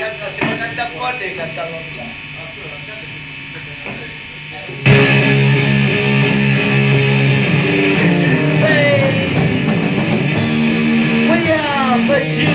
ikat kasi magandang kote, ikat tawag ka. But you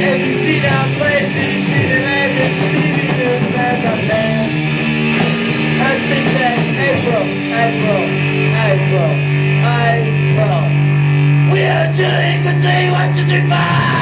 Have you seen our place? Have you seen the land? It's leaving those lands up there. As April, April, April, April you doing? Continue what you do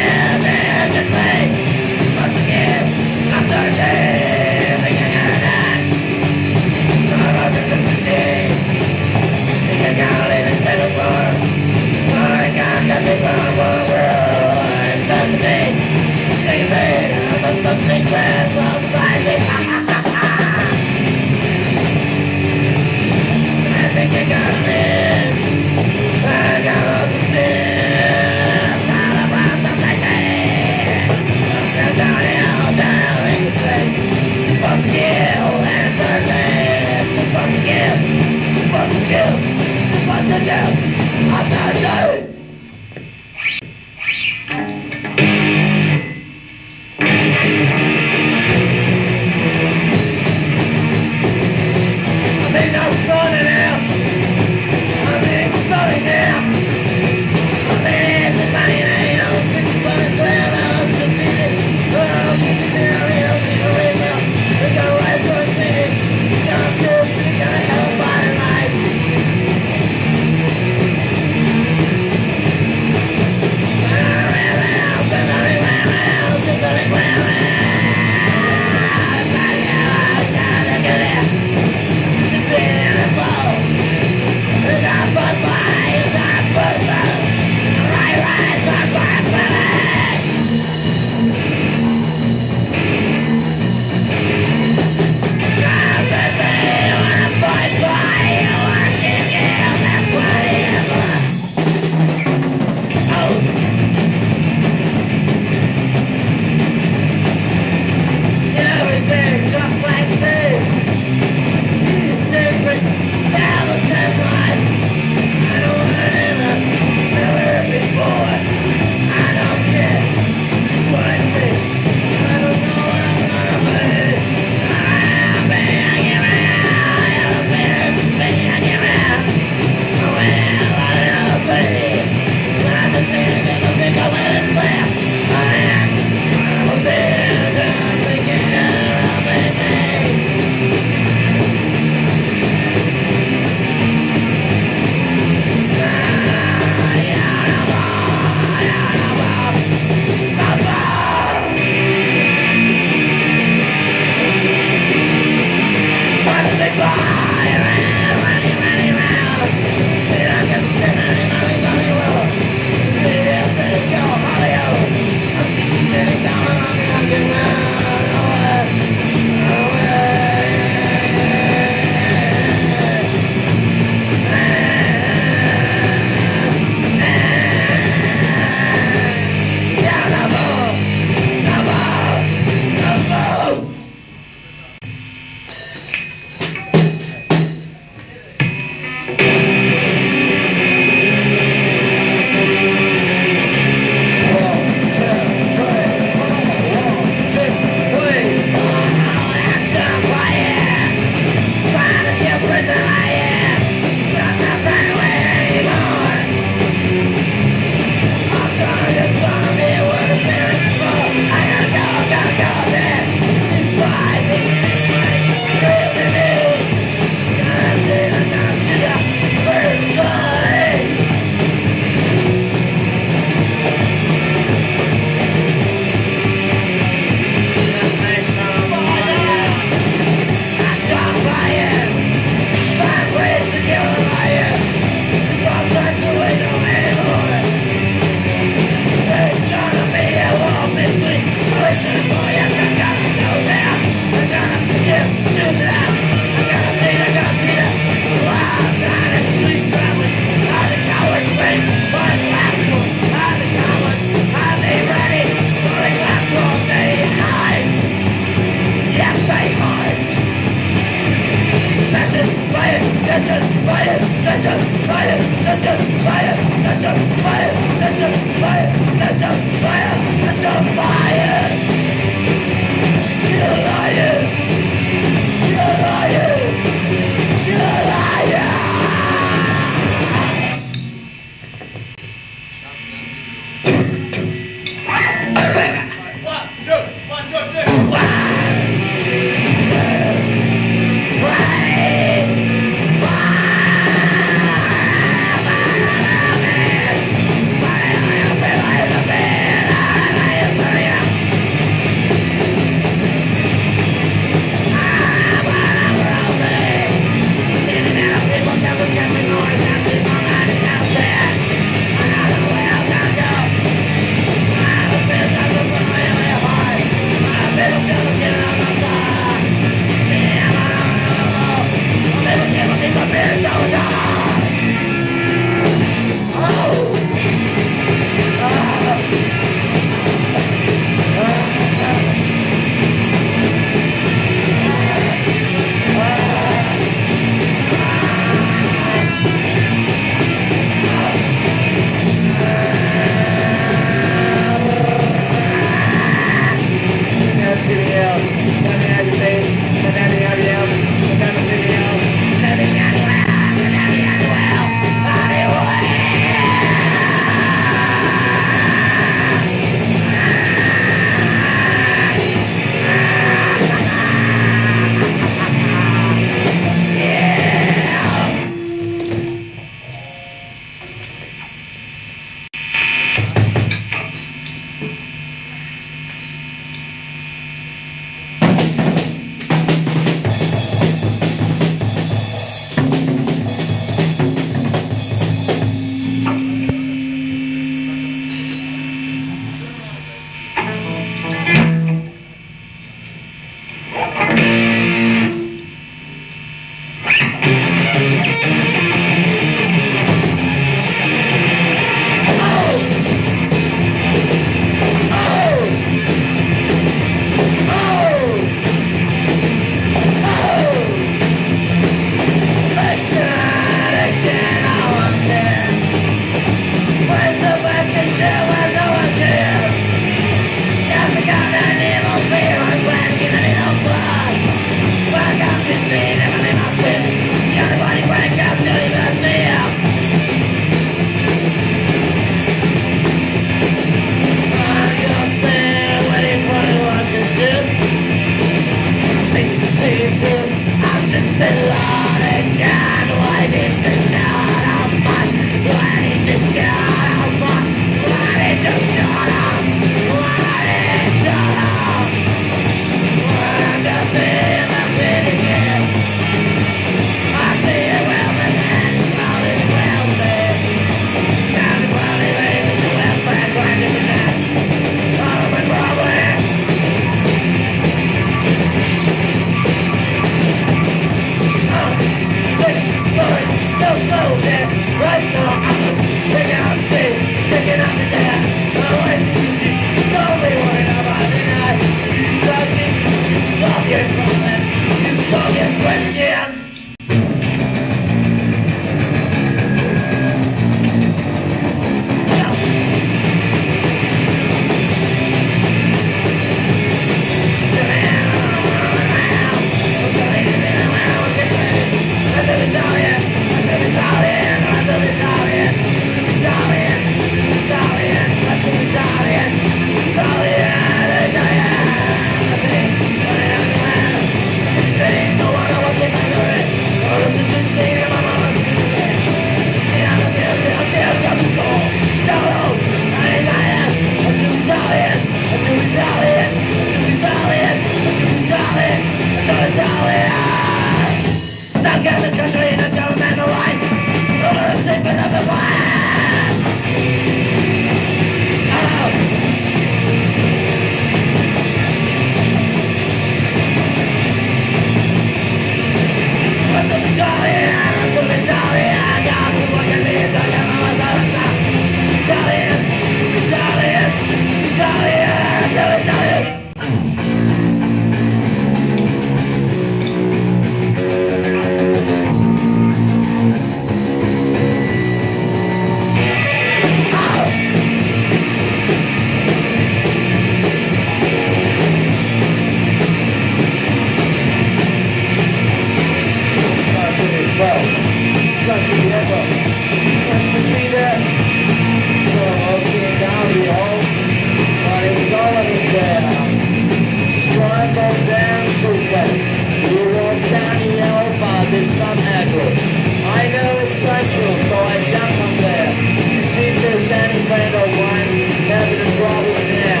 You walk down the narrow path in San I know it's central, so I jump on there. You see if there's any friend of mine having a problem there.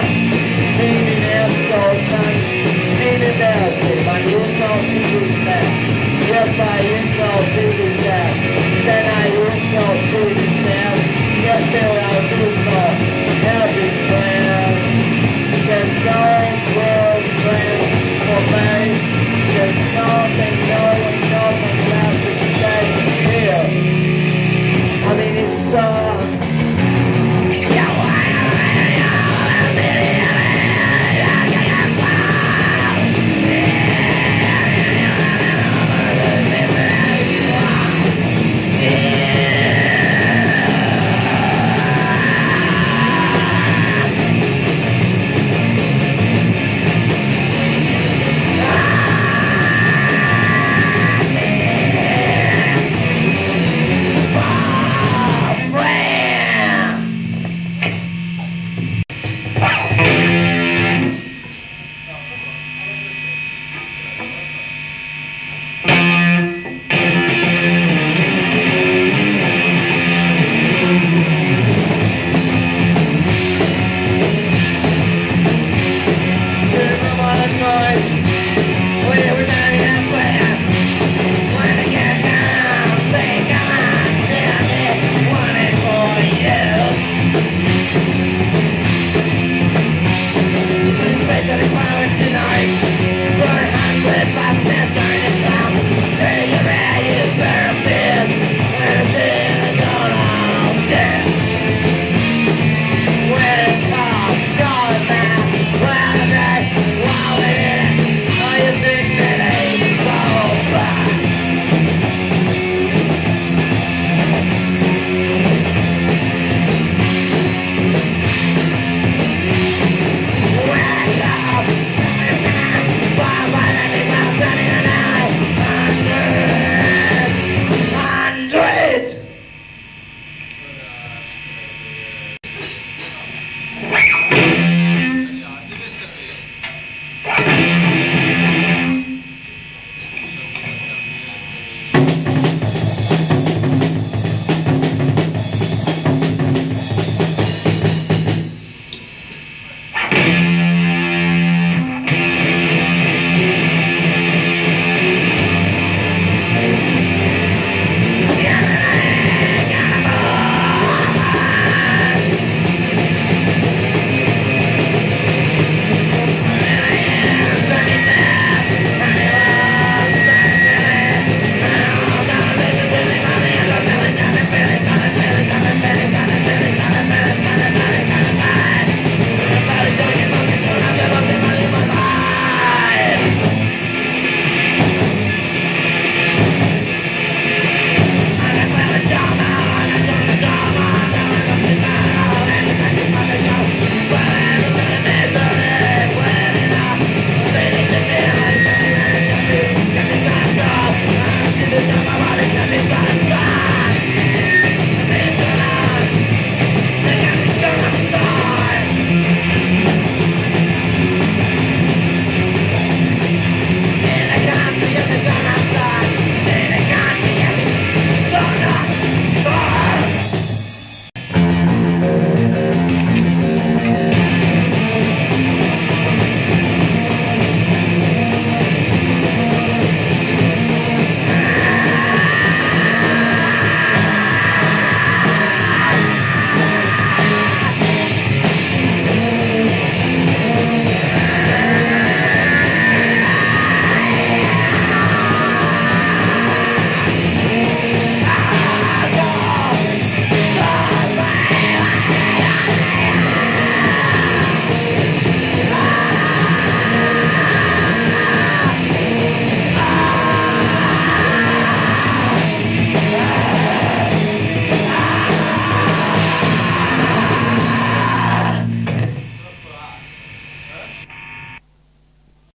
Seen in airstore times, seen in airstore, but used no people sad. Yes, I used no people. Then I used no people. Yes, there